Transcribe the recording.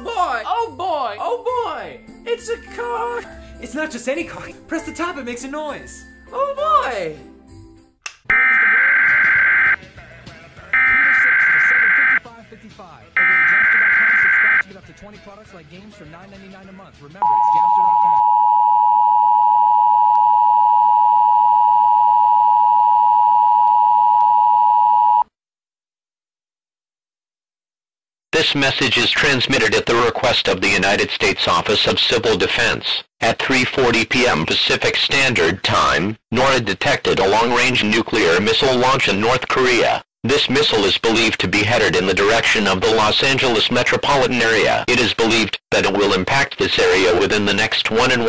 Oh boy! Oh boy! Oh boy! It's a car! It's not just any car. Press the top, it makes a noise. Oh boy! Peter 6 to 75555. Or go Jamster.com, subscribe to get up to 20 products like games for $9.99 a month. Remember, it's Jamster.com. This message is transmitted at the request of the United States Office of Civil Defense. At 3.40 p.m. Pacific Standard Time, NORAD detected a long-range nuclear missile launch in North Korea. This missile is believed to be headed in the direction of the Los Angeles metropolitan area. It is believed that it will impact this area within the next one and one